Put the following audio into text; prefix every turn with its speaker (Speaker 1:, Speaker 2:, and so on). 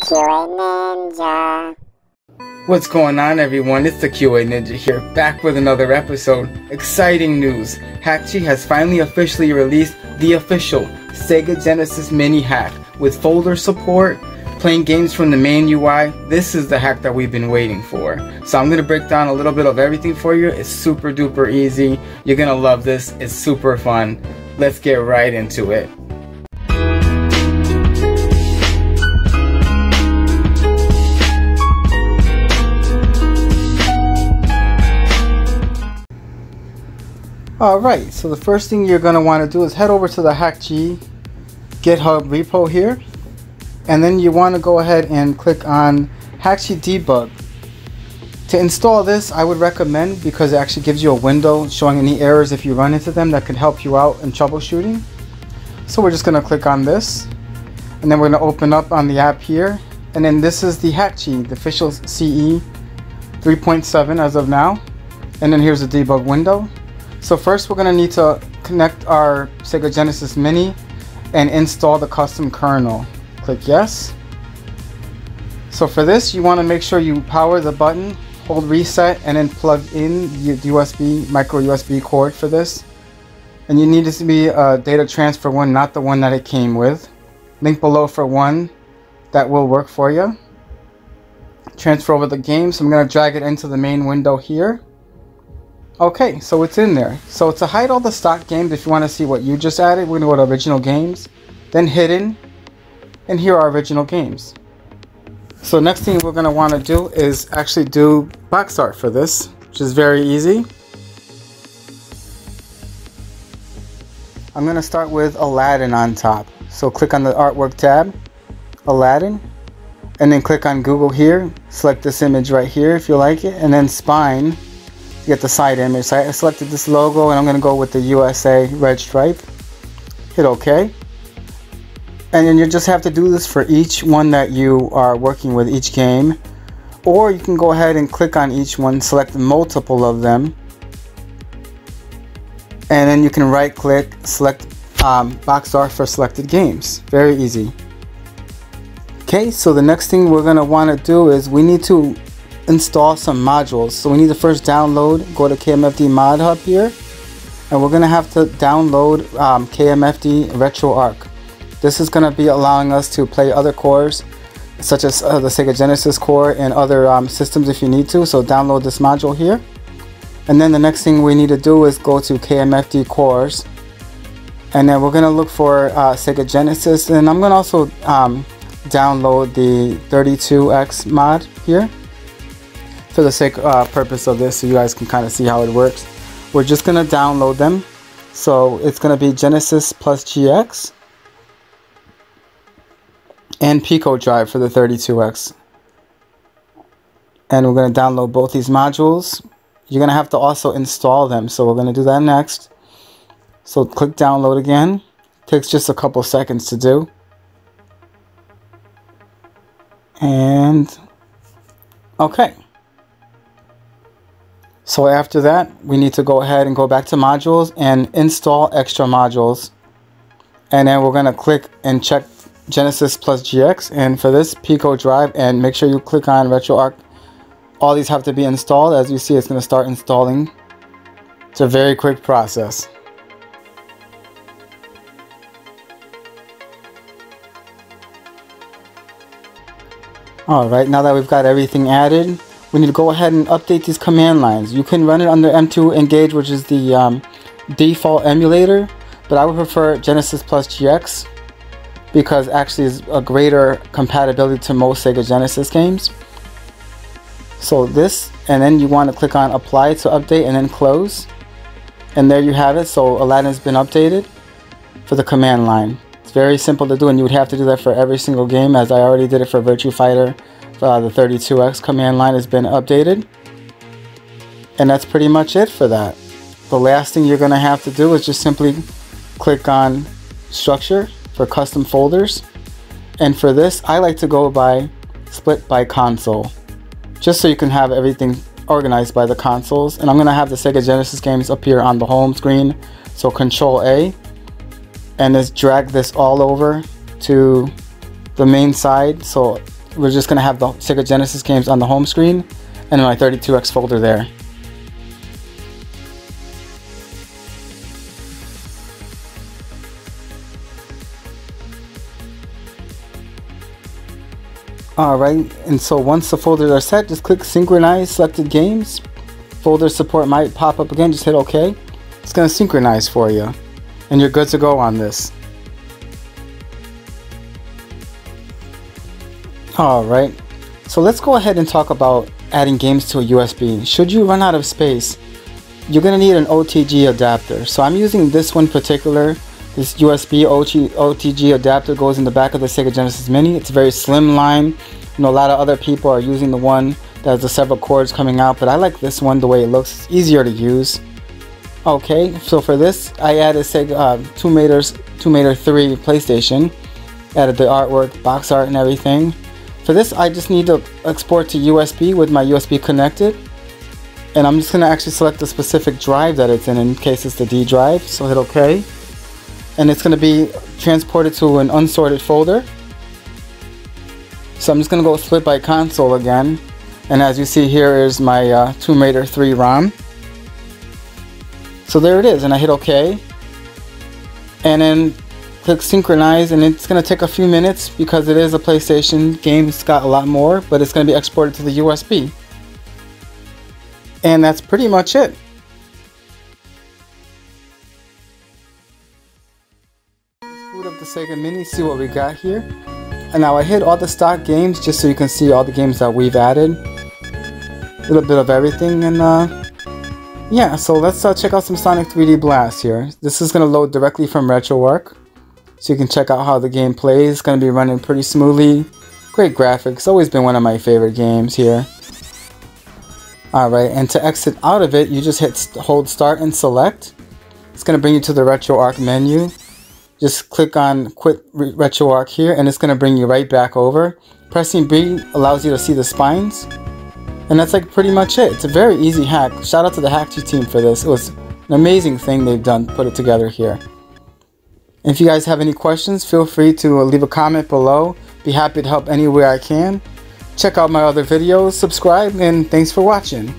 Speaker 1: QA Ninja.
Speaker 2: What's going on everyone? It's the QA Ninja here, back with another episode. Exciting news! Hakchi has finally officially released the official Sega Genesis Mini hack with folder support, playing games from the main UI. This is the hack that we've been waiting for. So I'm gonna break down a little bit of everything for you. It's super duper easy. You're gonna love this. It's super fun. Let's get right into it. Alright, so the first thing you're going to want to do is head over to the Hakchi GitHub repo here. And then you want to go ahead and click on Hakchi Debug. To install this, I would recommend because it actually gives you a window showing any errors if you run into them that could help you out in troubleshooting. So we're just going to click on this. And then we're going to open up on the app here. And then this is the Hakchi, the official CE 3.7 as of now. And then here's the debug window. So first we're going to need to connect our Sega Genesis Mini and install the custom kernel. Click yes. So for this you want to make sure you power the button, hold reset and then plug in the USB, micro USB cord for this. And you need this to be a data transfer one, not the one that it came with. Link below for one that will work for you. Transfer over the game, so I'm going to drag it into the main window here. Okay, so it's in there. So to hide all the stock games, if you want to see what you just added, we're going to go to original games, then hidden, and here are original games. So next thing we're going to want to do is actually do box art for this, which is very easy. I'm going to start with Aladdin on top. So click on the artwork tab, Aladdin, and then click on Google here, select this image right here if you like it, and then spine get the side image. So I selected this logo and I'm going to go with the USA red stripe. Hit OK. And then you just have to do this for each one that you are working with, each game. Or you can go ahead and click on each one, select multiple of them. And then you can right click, select um, box art for selected games. Very easy. Okay, so the next thing we're going to want to do is we need to install some modules. So we need to first download, go to KMFD Mod Hub here, and we're going to have to download um, KMFD RetroArch. This is going to be allowing us to play other cores, such as uh, the Sega Genesis core and other um, systems if you need to. So download this module here. And then the next thing we need to do is go to KMFD cores. And then we're going to look for uh, Sega Genesis. And I'm going to also um, download the 32X mod here for the sake uh, purpose of this so you guys can kind of see how it works. We're just going to download them. So it's going to be Genesis plus GX and Pico Drive for the 32X. And we're going to download both these modules. You're going to have to also install them. So we're going to do that next. So click download again. Takes just a couple seconds to do. And okay. So after that, we need to go ahead and go back to modules and install extra modules. And then we're going to click and check Genesis plus GX. And for this, Pico Drive, and make sure you click on RetroArch. All these have to be installed. As you see, it's going to start installing. It's a very quick process. Alright, now that we've got everything added, we need to go ahead and update these command lines. You can run it under M2 Engage, which is the um, default emulator, but I would prefer Genesis Plus GX because actually is a greater compatibility to most Sega Genesis games. So this, and then you want to click on Apply to update and then Close. And there you have it. So Aladdin's been updated for the command line. It's very simple to do and you would have to do that for every single game as I already did it for Virtua Fighter uh, the 32X command line has been updated. And that's pretty much it for that. The last thing you're going to have to do is just simply click on structure for custom folders. And for this, I like to go by split by console. Just so you can have everything organized by the consoles. And I'm going to have the Sega Genesis games appear on the home screen. So Control A. And just drag this all over to the main side. So we're just gonna have the Sega Genesis games on the home screen and my 32X folder there. Alright, and so once the folders are set, just click synchronize selected games. Folder support might pop up again, just hit OK. It's going to synchronize for you. And you're good to go on this. Alright, so let's go ahead and talk about adding games to a USB. Should you run out of space, you're going to need an OTG adapter. So I'm using this one particular. This USB OTG adapter goes in the back of the Sega Genesis Mini. It's very slim line. You know, a lot of other people are using the one that has the several cords coming out, but I like this one the way it looks. It's easier to use. Okay, so for this, I added Sega uh, Tomb Raiders, Tomb Raider 3 PlayStation. Added the artwork, box art, and everything. For this, I just need to export to USB with my USB connected. And I'm just going to actually select the specific drive that it's in, in case it's the D drive. So hit OK and it's going to be transported to an unsorted folder. So I'm just going to go split by console again. And as you see here is my uh, Tomb Raider 3 ROM. So there it is and I hit OK. And then click synchronize and it's going to take a few minutes because it is a PlayStation game. It's got a lot more but it's going to be exported to the USB. And that's pretty much it. boot up the Sega Mini, see what we got here. And now I hit all the stock games just so you can see all the games that we've added. A little bit of everything and uh, yeah, so let's uh, check out some Sonic 3D Blast here. This is going to load directly from RetroArch. So you can check out how the game plays. It's going to be running pretty smoothly. Great graphics. Always been one of my favorite games here. Alright, and to exit out of it, you just hit hold start and select. It's going to bring you to the RetroArch menu just click on quit RetroArch here and it's going to bring you right back over. Pressing B allows you to see the spines. And that's like pretty much it. It's a very easy hack. Shout out to the Hakchi team for this. It was an amazing thing they've done, put it together here. If you guys have any questions, feel free to leave a comment below. Be happy to help any way I can. Check out my other videos, subscribe, and thanks for watching.